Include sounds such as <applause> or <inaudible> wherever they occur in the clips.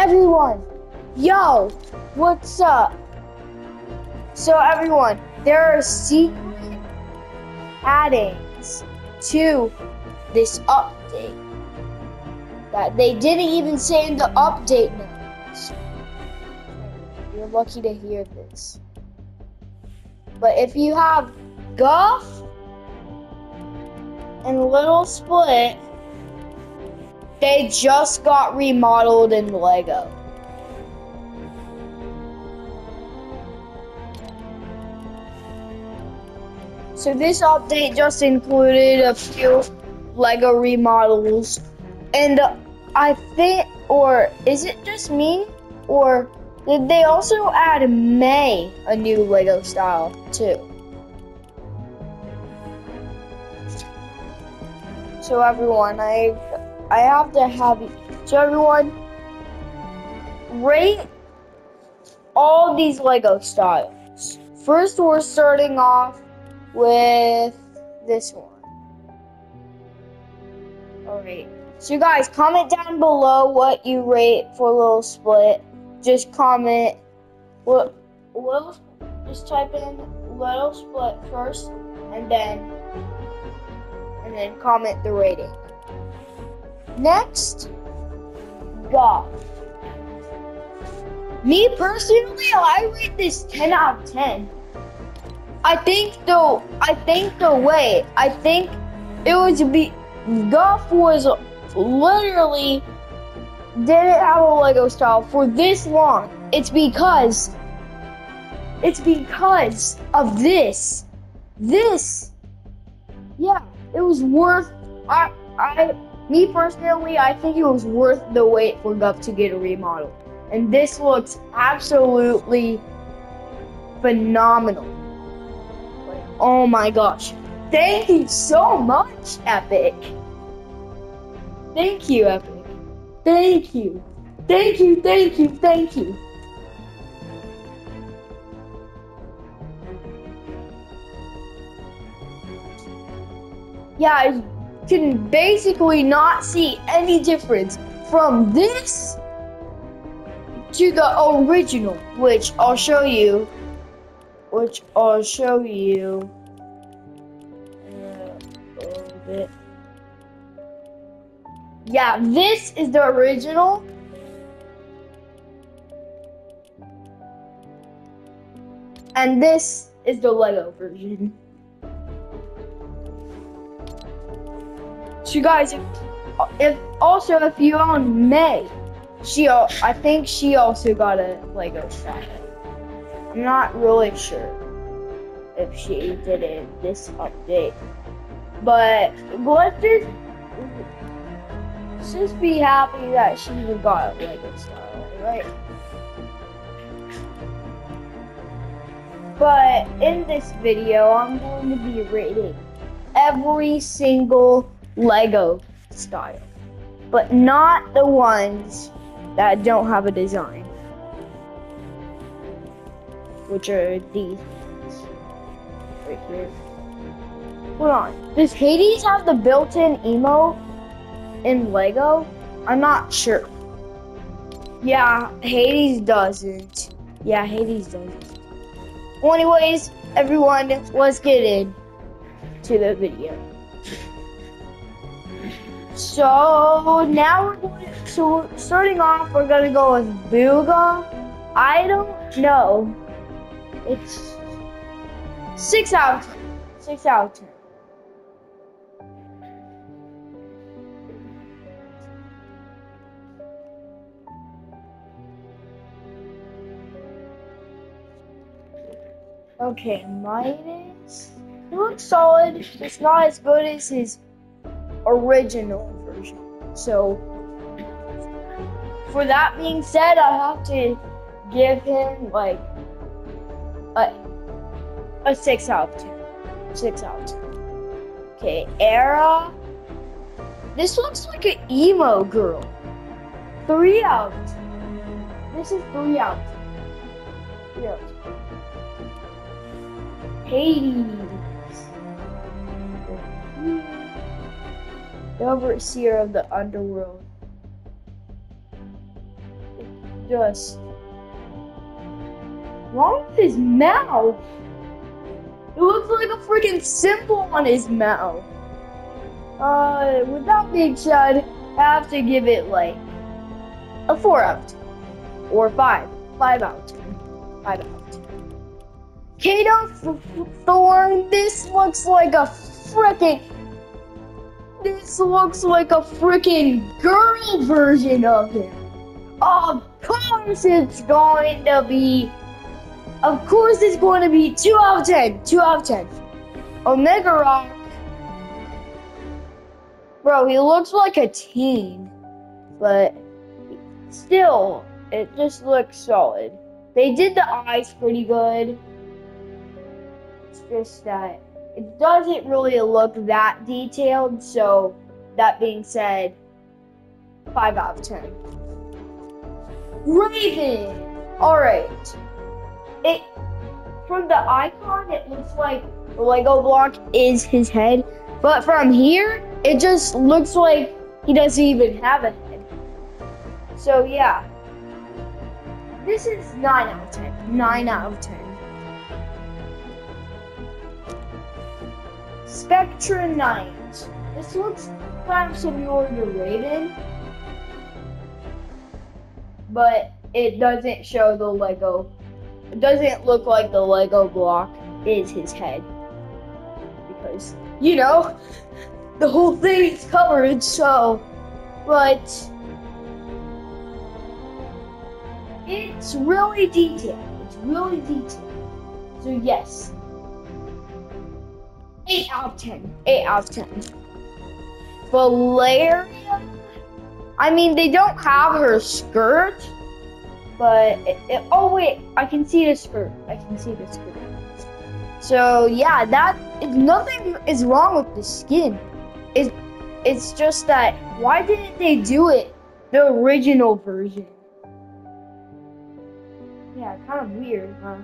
Everyone, yo, what's up? So everyone, there are secret addings to this update that they didn't even say in the update notes. You're lucky to hear this. But if you have Guff and Little Split, they just got remodeled in Lego. So this update just included a few Lego remodels, and I think, or is it just me, or did they also add May a new Lego style too? So everyone, I I have to have it. so everyone rate all these Lego styles. First, we're starting off with this one. Alright. So guys, comment down below what you rate for Little Split. Just comment what little just type in Little Split first and then and then comment the rating. Next, Guff. Me personally, I rate this 10 out of 10. I think the I think the way I think it was be Guff was literally didn't have a Lego style for this long. It's because it's because of this. This. Yeah, it was worth I I me personally I think it was worth the wait for Guff to get a remodel. And this looks absolutely phenomenal. Oh my gosh. Thank you so much, Epic. Thank you, Epic. Thank you. Thank you, thank you, thank you. Yeah, can basically not see any difference from this to the original, which I'll show you. Which I'll show you. Yeah, this is the original. And this is the Lego version. So guys, if, if also if you own May, she I think she also got a Lego set. I'm not really sure if she did it this update, but let's just just be happy that she even got a Lego style, right? But in this video, I'm going to be rating every single Lego style, but not the ones that don't have a design, which are these right here. Hold on, does Hades have the built-in emo in Lego? I'm not sure. Yeah, Hades doesn't. Yeah, Hades doesn't. Well, anyways, everyone, let's get into the video. So now we're going. To, so starting off, we're gonna go with Booga. I don't know. It's six out. Six out. Okay, Midas. He looks solid. It's not as good as his original version. So, for that being said, I have to give him like a, a 6 out of 10. 6 out of 10. Okay, Era. This looks like an emo girl. 3 out. This is 3 out. 3 out. Hades. The overseer of the underworld. just wrong with his mouth? It looks like a freaking symbol on his mouth. Uh, with that being said, I have to give it like a 4 out of 10. Or 5. 5 out of 10. 5 out of 10. Kado Thorne, this looks like a freaking. This looks like a freaking girl version of him. Of course it's going to be. Of course it's going to be 2 out of 10. 2 out of 10. Omega Rock Bro, he looks like a teen, but still, it just looks solid. They did the eyes pretty good. It's just that it doesn't really look that detailed, so that being said, 5 out of 10. Raven! Alright. It from the icon it looks like the Lego block is his head, but from here it just looks like he doesn't even have a head. So yeah. This is 9 out of 10. 9 out of 10. Spectra Knight. This looks kind of similar to Raiden. But it doesn't show the Lego. It doesn't look like the Lego block is his head. Because, you know, <laughs> the whole thing is covered, so. But. It's really detailed. It's really detailed. So, yes. 8 out of 10. 8 out of 10. Valeria? I mean, they don't have her skirt, but. It, it, oh, wait. I can see the skirt. I can see the skirt. So, yeah, that. Nothing is wrong with the skin. It, it's just that why didn't they do it the original version? Yeah, kind of weird, huh?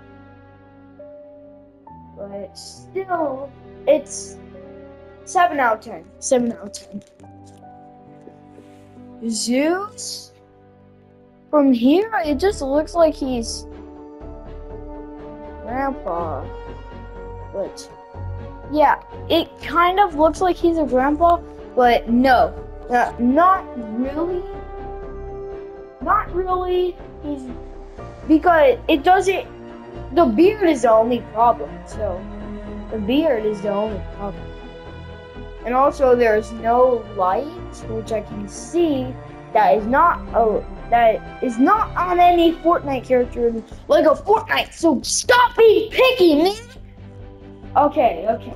But still, it's 7 out of 10. 7 out of 10. Zeus? From here, it just looks like he's grandpa. But yeah, it kind of looks like he's a grandpa, but no, uh, not really. Not really. He's because it doesn't. The beard is the only problem. So the beard is the only problem. And also, there's no light, which I can see that is not a that is not on any Fortnite character like a Fortnite. So stop being picky, man. Okay, okay.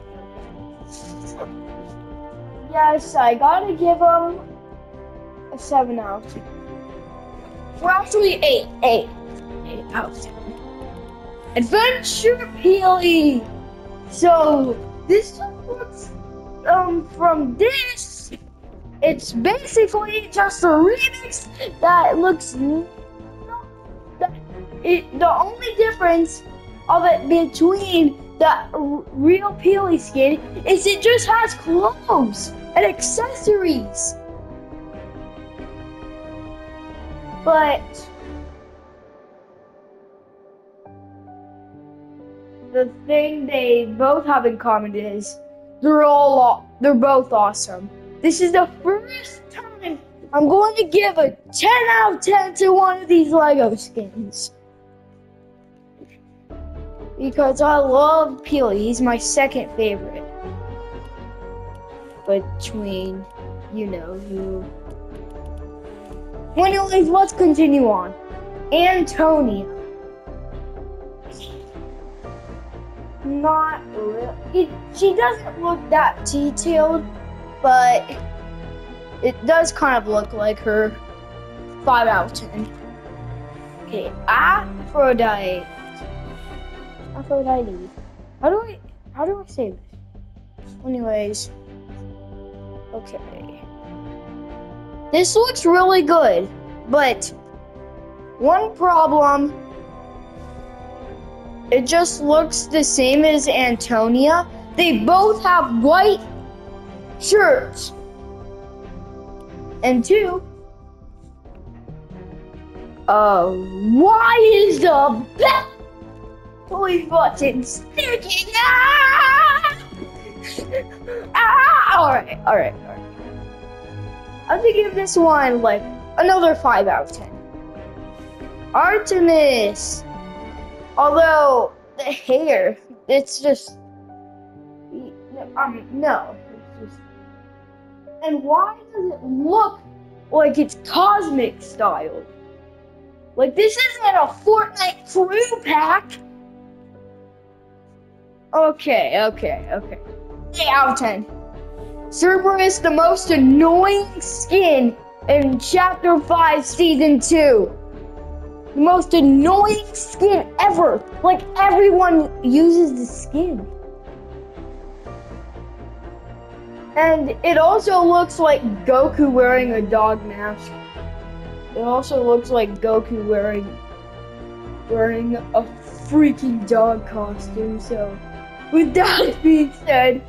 Yes, I gotta give him a 7 out 10. Well, actually, 8. 8. 8 out of 10. Adventure Peely! So, this looks, um, from this, it's basically just a remix that looks, that it, the only difference of it between the real Peely skin is it just has clothes and accessories. But the thing they both have in common is they're all they're both awesome. This is the first time I'm going to give a 10 out of 10 to one of these Lego skins because I love Peely. He's my second favorite. Between, you know, who. Anyways, let's continue on. Antonia. Not really. she doesn't look that detailed, but it does kind of look like her. 5 out of 10. Okay, Aphrodite. Aphrodite. How do I how do I say this? Anyways. Okay. This looks really good, but one problem it just looks the same as Antonia. They both have white shirts. And two, Uh, why is the belly button sticking? Ah! ah! Alright, alright, alright. I'm gonna give this one like another 5 out of 10. Artemis! Although, the hair, it's just. Um, no. It's just. And why does it look like it's cosmic style? Like, this isn't a Fortnite crew pack! Okay, okay, okay. 8 out of 10. Cerberus, the most annoying skin in Chapter 5, Season 2 the most annoying skin ever. Like everyone uses the skin. And it also looks like Goku wearing a dog mask. It also looks like Goku wearing wearing a freaking dog costume. So, with that <laughs> being said,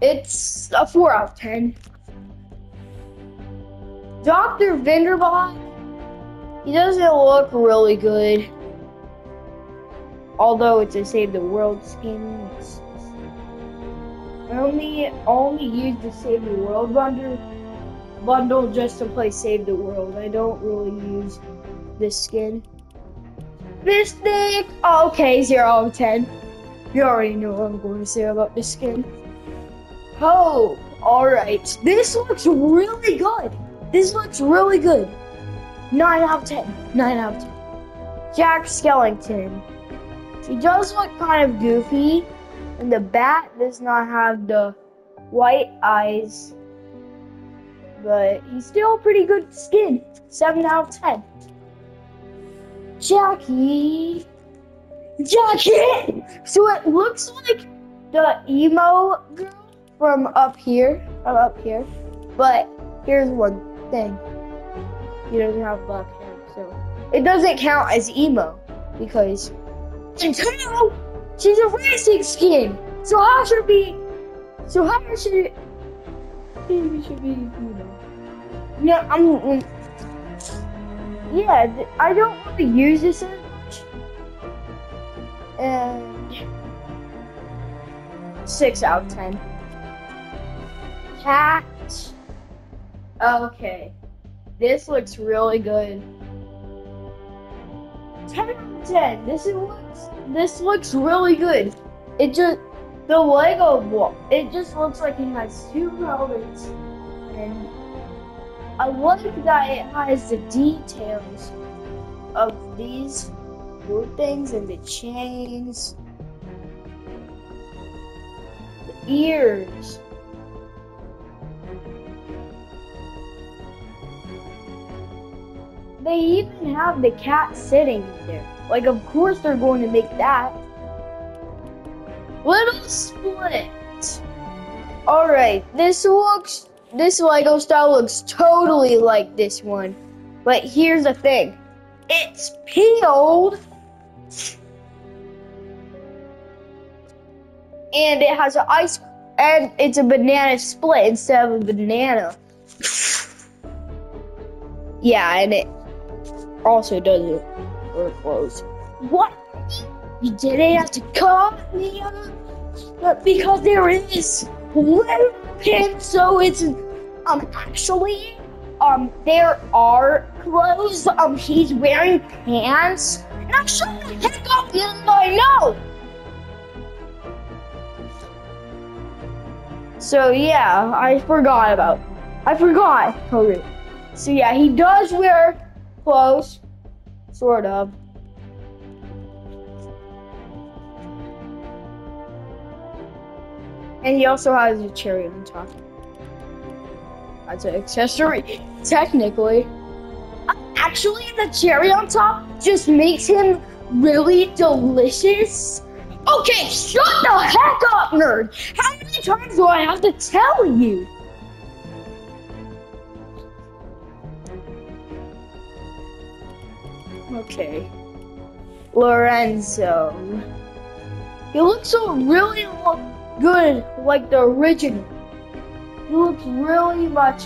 it's a 4 out of 10. Dr. Vinderbot he doesn't look really good. Although it's a Save the World skin. I only only use the Save the World bundle bundle just to play Save the World. I don't really use this skin. Mystic! Okay, 0 out of 10. You already know what I'm going to say about this skin. Oh, alright. This looks really good. This looks really good. 9 out of 10. 9 out of 10. Jack Skellington. He does look kind of goofy, and the bat does not have the white eyes, but he's still pretty good skin. 7 out of 10. Jackie. Jackie! <laughs> So it looks like the emo girl from up here, from up here, but here's one thing. He doesn't have black hair, so it doesn't count as emo because until she's a racing skin. So how should be? So how should it? Maybe should be emo. Yeah, I'm. Yeah, I don't want to use this as much. And six out of ten. Cat. Okay. This looks really good. 10 out of 10. This looks this looks really good. It just the Lego wall. It just looks like it has two helmets, and I like that it has the details of these wood things and the chains, the ears. They even have the cat sitting there. Like, of course they're going to make that. Little split. Alright, this looks, this Lego style looks totally like this one. But here's the thing. It's peeled. And it has an ice, and it's a banana split instead of a banana. Yeah, and it also doesn't work clothes. What? You didn't have to call me up because there is little pin, so it's um actually um there are clothes. Um he's wearing pants. And I'm shut the heck up, I know. So yeah, I forgot about. I forgot. Okay. So yeah, he does wear Close. Sort of. And he also has a cherry on top. That's an accessory, technically. Actually, the cherry on top just makes him really delicious. Okay, shut the heck up, nerd! How many times do I have to tell you? Okay. Lorenzo. He looks so really look good like the original. He looks really much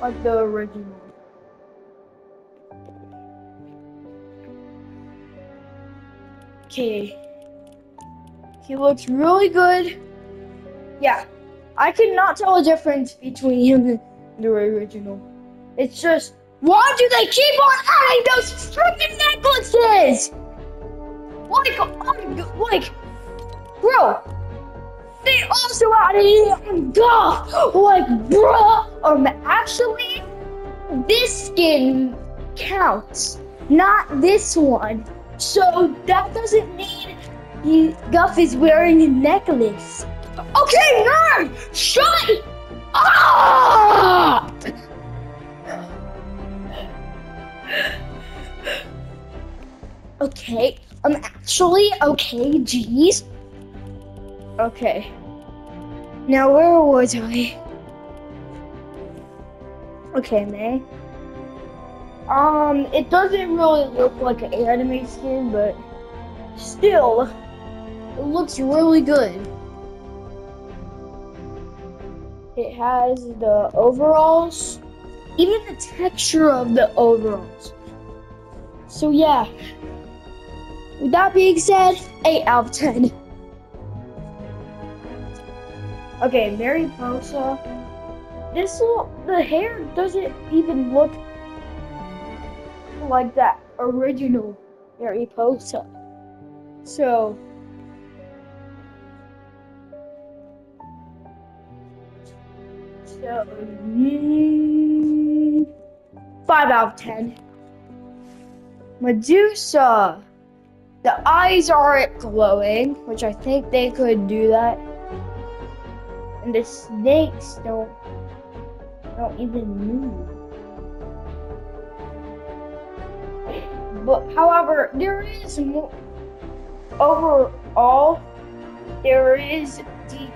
like the original. Okay. He looks really good. Yeah. I cannot tell a difference between him and the original. It's just why do they keep on adding those freaking necklaces? Like, like, bro, they also added golf. Like, bruh, um, actually, this skin counts, not this one. So that doesn't mean he, Guff is wearing a necklace. Okay, nerd, shut up! Okay, I'm actually okay, jeez. Okay. Now where was I? Okay, May. Um, it doesn't really look like an anime skin, but still, it looks really good. It has the overalls, even the texture of the overalls. So yeah. With that being said, 8 out of 10. Okay, Mary Mariposa. This the hair doesn't even look like that original Mariposa. So, so mm, five out of ten. Medusa. The eyes aren't glowing, which I think they could do that. And the snakes don't don't even move. But however, there is more overall there is deep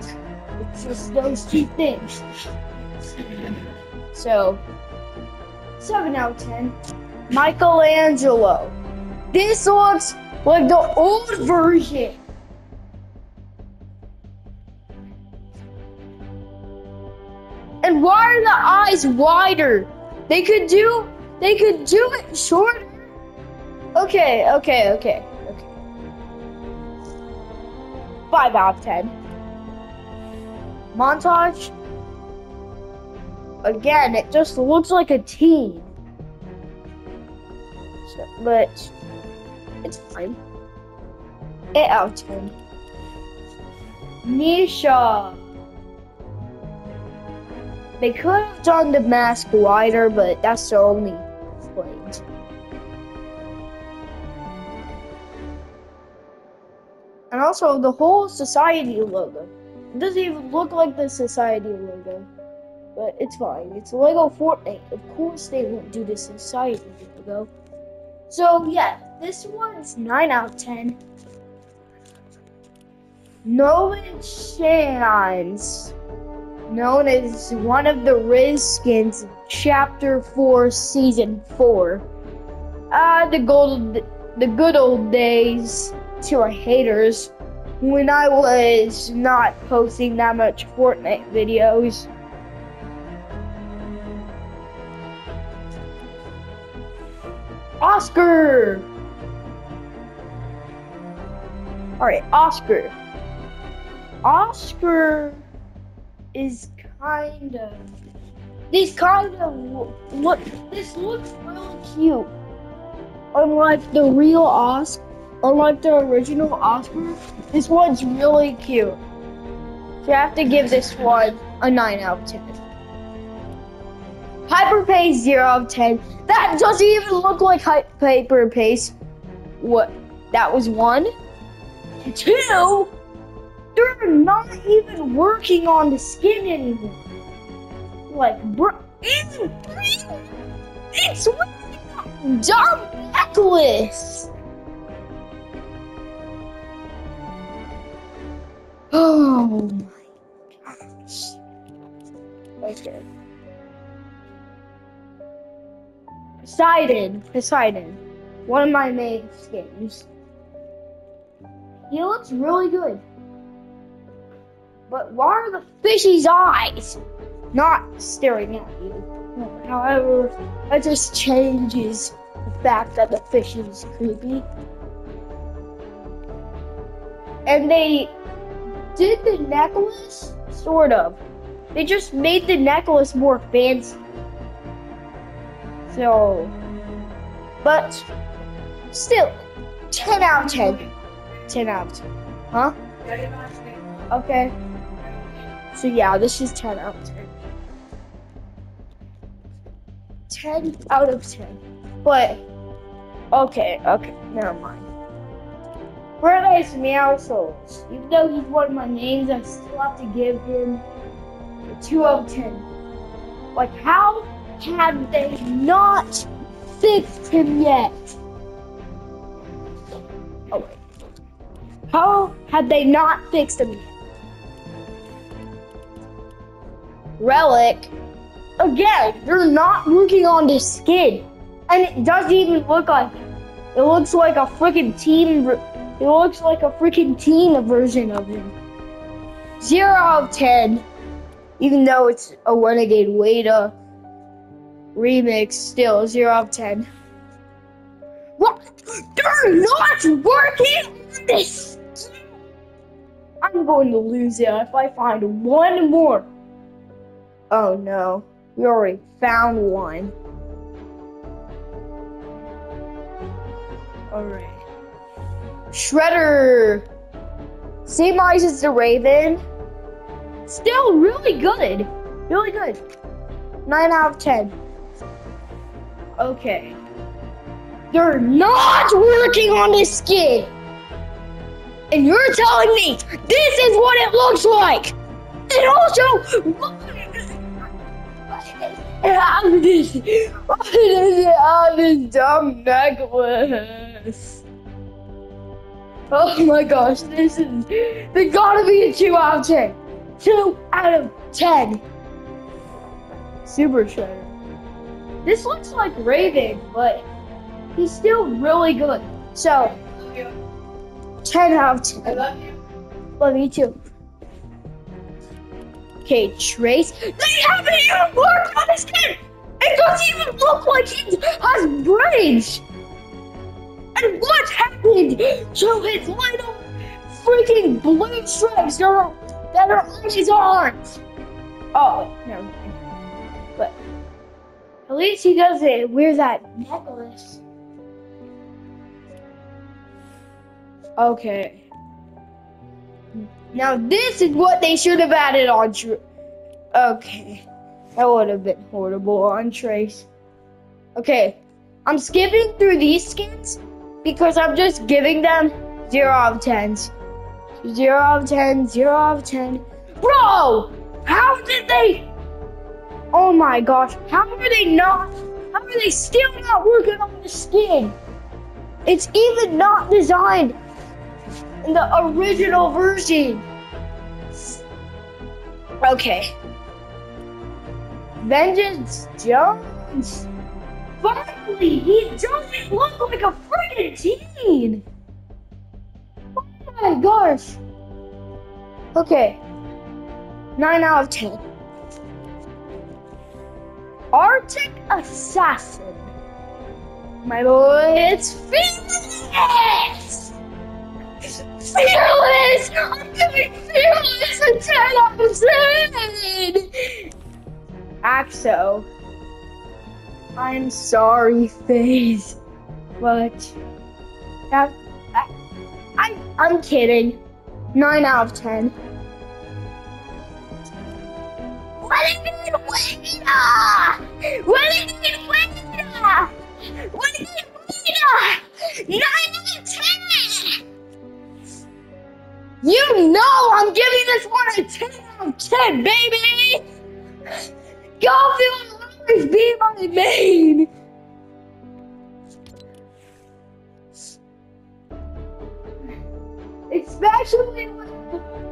it's just those two things. So seven out of ten. Michelangelo. This looks like the old version. And why are the eyes wider? They could do they could do it shorter. Okay, okay, okay, okay. Five out of ten. Montage. Again, it just looks like a teen. So, but it's fine. 8 out of 10. Nisha. They could have done the mask wider, but that's the only point. And also, the whole society logo. It doesn't even look like the society logo. But it's fine. It's Lego Fortnite. Of course they won't do the society logo. So, yeah, this one's 9 out of 10. Nolan Chance, known as one of the Riz skins, Chapter 4, Season 4. Ah, the gold, the good old days to our haters when I was not posting that much Fortnite videos. Oscar! Alright, Oscar. Oscar is kind of. These kind of look. This looks really cute. Unlike the real Oscar, unlike the original Oscar, this one's really cute. So I have to give this one a 9 out of 10. Hyper Pace 0 out of 10. That doesn't even look like Hyper Pace. What? That was one. Two? They're not even working on the skin anymore. Like, bro. It's, it's dumb necklace. Oh my gosh. Okay. Poseidon. Poseidon. One of my main skins. He looks really good. But why are the fishy's eyes not staring at you? However, that just changes the fact that the fish is creepy. and they did the necklace sort of. They just made the necklace more fancy. So, but still, 10 out of 10. 10 out of 10. Huh? Okay. So yeah, this is 10 out of 10. 10 out of 10. But, okay, okay, never mind. Paradise Meowscles. Even though he's one of my names, I still have to give him a 2 out of 10. Like, how have they not fixed him yet? Oh, wait. How had they not fixed him? Relic. Again, they're not working on the skin. And it doesn't even look like it looks like a freaking team. It looks like a freaking teen version of him. Zero out of ten. Even though it's a Renegade Raider remix, still zero out of ten. What? They're not working going to lose it if I find one more. Oh no, we already found one. Alright. Shredder. Same eyes as the Raven. Still really good. Really good. 9 out of 10. Okay. They're not working on this skin. And you're telling me this is what it looks like. And also, does it have this dumb necklace? Oh my gosh, this is, they gotta be a 2 out of 10. 2 out of 10. Super Shredder. This looks like Raven, but he's still really good. So, 10 out of 10. I love you. Love you too. Okay, Trace. They haven't even worked on his head! It doesn't even look like he has brains! And what happened to his little freaking blue stripes that are, that are on his arms? Oh, never mind. But at least he doesn't wear that necklace. Okay. Now this is what they should have added on Trace. Okay. That would have been horrible on Trace. Okay. I'm skipping through these skins because I'm just giving them 0 out of 10s. 0 out of 10, 0 out of 10. Bro! How did they... Oh my gosh. How are they not... How are they still not working on the skin? It's even not designed in the original version. Okay. Vengeance Jones. Finally, he doesn't look like a freaking teen. Oh my gosh. Okay. 9 out of 10. Arctic Assassin. My boy, it's Phoenix! Fearless! I'm giving Fearless a 10 out of 10! Axo. I'm sorry, FaZe. But that, I, I, I'm kidding. 9 out of 10. What did it win? What did it win? What did it win? 9 out of 10! You know I'm giving this one a 10 out of 10, baby! Garfield will always be my main! Especially with,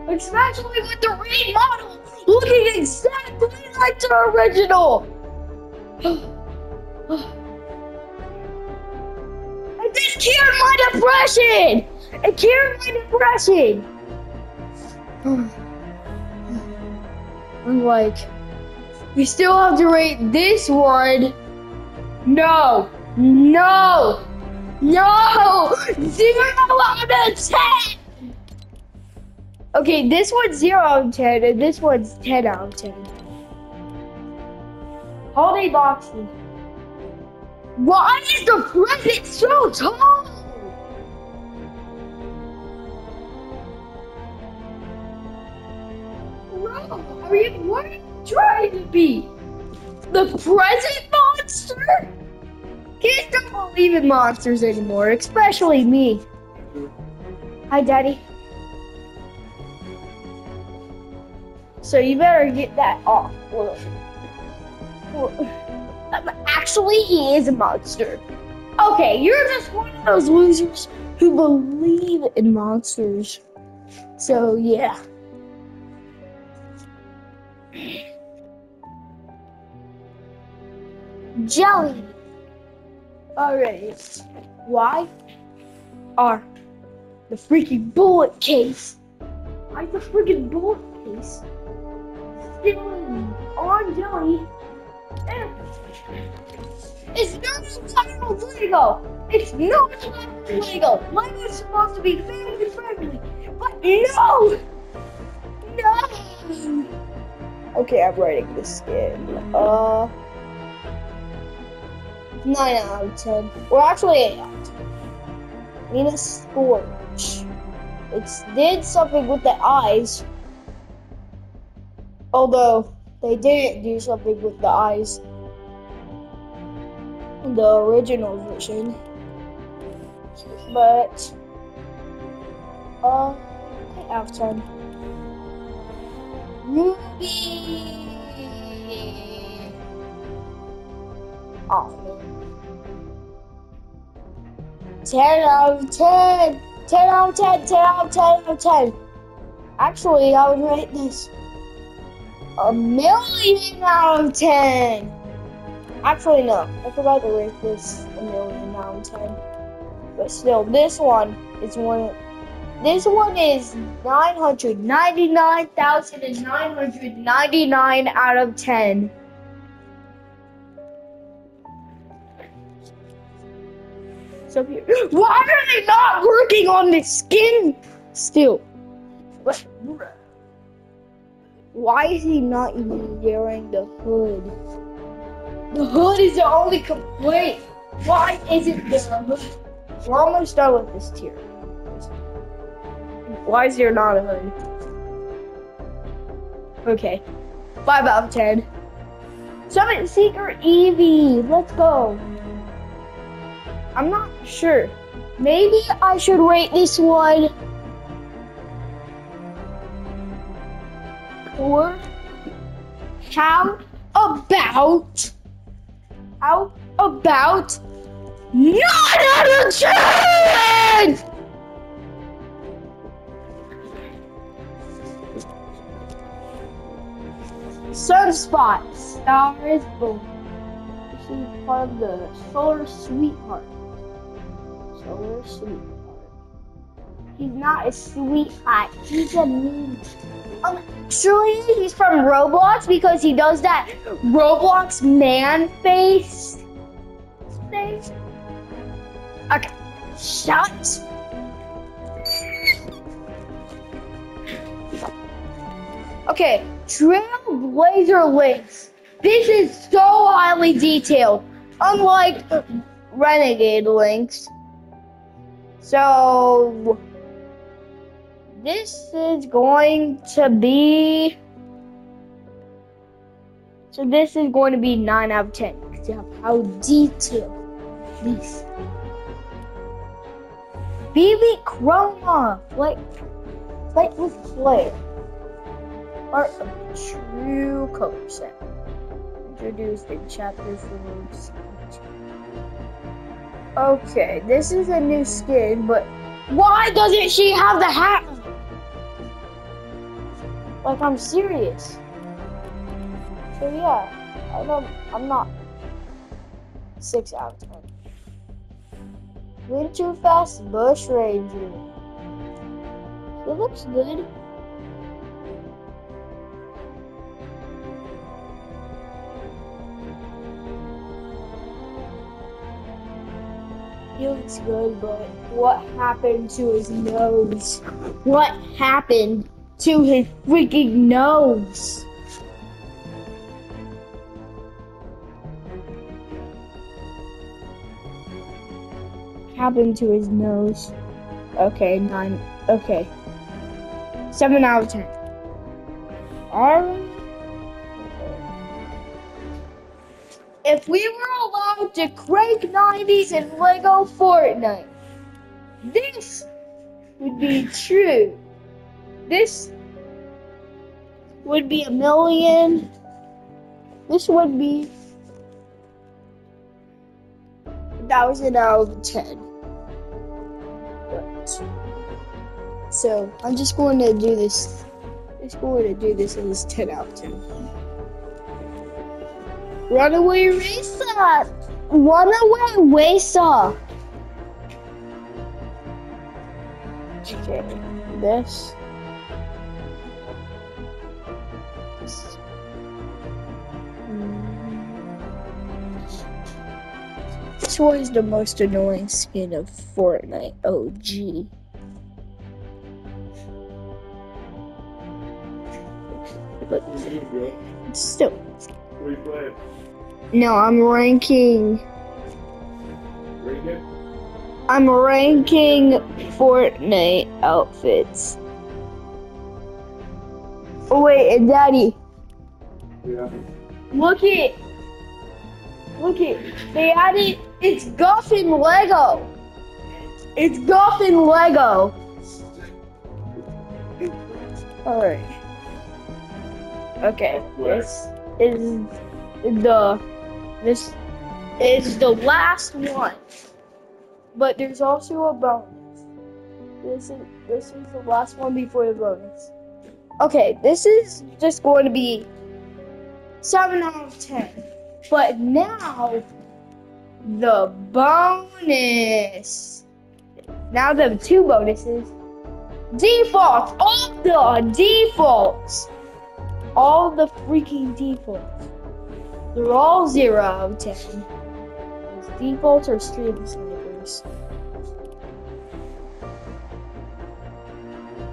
especially with the remodel looking exactly like the original! <sighs> And this cured my depression! It cured my depression! <sighs> I'm like, we still have to rate this one. No, no, no, <laughs> zero out of ten. Okay, this one's 0 out of 10, and this one's 10 out of 10. Holiday boxes. Why is the present so tall? Bro, are you what are you trying to be? The present monster? Kids don't believe in monsters anymore, especially me. Hi, Daddy. So you better get that off. Well, well, um, actually, he is a monster. Okay, you're just one of those losers who believe in monsters. So, yeah. Jelly. Alright. Why are the freaking bullet case? Why the freaking bullet case still on jelly? It's not entitled Lego. It's not entitled Lego. Lego's supposed to be family friendly, but no, no. Okay, I'm writing this skin. Uh. 9 out of 10. Well, actually 8 out of 10. Venus Scorch. It did something with the eyes. Although, they didn't do something with the eyes. In the original version. But, uh, 8 out of 10. Ruby! Oh, 10 out of 10. 10 out of 10. 10 out of 10 out of 10. Actually, I would rate this a million out of 10. Actually, no. I forgot to rate this a million out of 10. But still, this one is one. This one is 999,999 out of 10. So here. <gasps> Why are they not working on the skin still? What? Why is he not even wearing the hood? The hood is the only complaint. Why isn't there a hood? We're almost done with this tier. Why is there not a hood? Okay. 5 out of 10. Summit Seeker Eevee. Let's go. I'm not sure. Maybe I should rate this one or how about how about not out of ten? Sunspot, star is born. This is part of the solar sweetheart He's not a sweetheart. He's a mean. Um, surely he's from Roblox because he does that Roblox man face thing. Okay, shut. Okay, Trailblazer Lynx. This is so highly detailed, unlike Renegade Lynx. So this is going to be so this is going to be 9 out of 10 because of how detailed these. BB Chroma like like with flare art of true color set introduced in chapter 4 Okay, this is a new skin, but why doesn't she have the hat? Like I'm serious. So yeah, I don't. I'm not six out of ten. Way too fast, Bush Ranger. It looks good. Looks good, but what happened to his nose? What happened to his freaking nose. Happened to his nose. Okay, nine. Okay. Seven out of ten. Alright. If we were allowed to crank 90s in Lego Fortnite, this would be true. This would be a million. This would be a thousand out of ten. But, so I'm just going to do this. I'm Just going to do this in this ten out of ten. Runaway racer! Runaway racer! Okay, this. this. Was the most annoying skin of Fortnite OG. But still. Where you playing? No, I'm ranking. Ranking? I'm ranking Fortnite outfits. Oh wait, and Daddy, Yeah. look it. Look it. They added. It's Guffin Lego. It's Guffin Lego. All right. Okay. This is the. This is the last one. But there's also a bonus. This is this is the last one before the bonus. Okay, this is just going to be seven out of ten. But now the bonus. Now the two bonuses. Defaults. All the defaults. All the freaking defaults. They're all zero out of ten. Those defaults are stream snipers.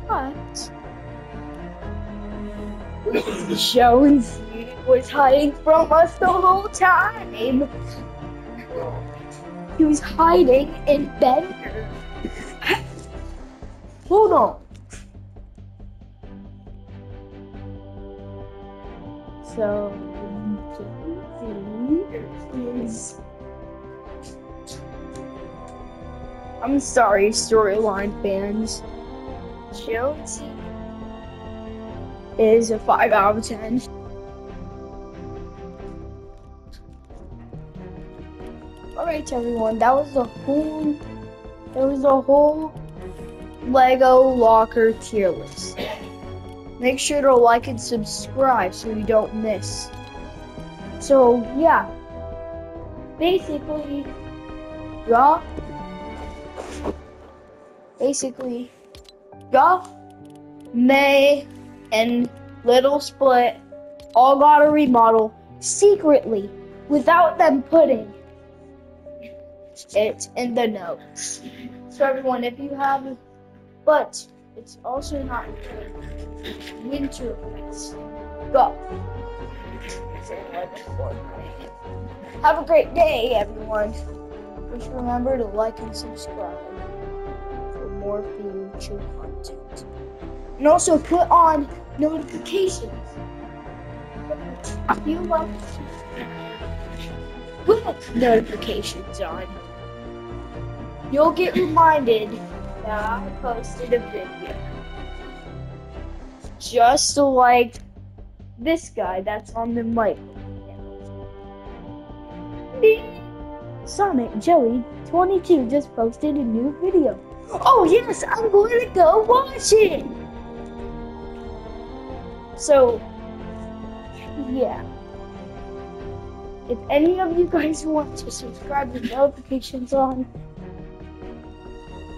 But <laughs> Jones was hiding from us the whole time. He was hiding in Bender. <laughs> Hold on. So, is. I'm sorry, storyline fans. Jonesy is a 5 out of 10. Alright everyone, that was the whole that was the whole Lego locker tier list. Make sure to like and subscribe so you don't miss. So yeah. Basically y'all. Basically Guff, May, and Little Split all got a remodel secretly without them putting it in the notes. So everyone, if you have, but it's also not winter fest. Go. Have a great day, everyone. Just remember to like and subscribe for more future content. And also put on notifications. If you like put notifications on, you'll get reminded posted a video. Just like this guy that's on the mic. Sonic Joey 22 just posted a new video. Oh yes, I'm going to go watch it. So, yeah. If any of you guys want to subscribe with notifications on,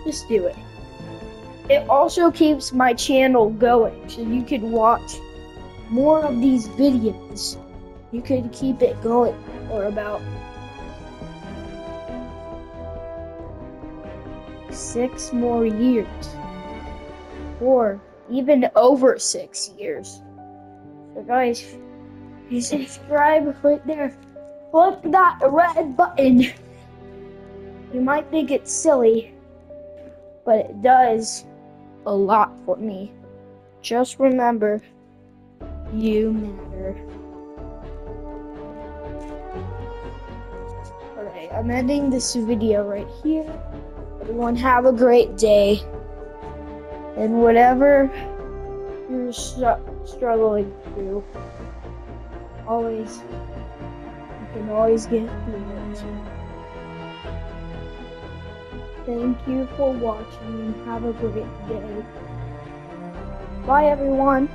just do it. It also keeps my channel going, so you can watch more of these videos. You can keep it going for about six more years. Or even over six years. So, guys, you subscribe right there. Click that red button. You might think it's silly, but it does a lot for me. Just remember, you matter. Alright, I'm ending this video right here. Everyone have a great day. And whatever you're str- struggling through, always, you can always get through it. Thank you for watching and have a great day. Bye everyone.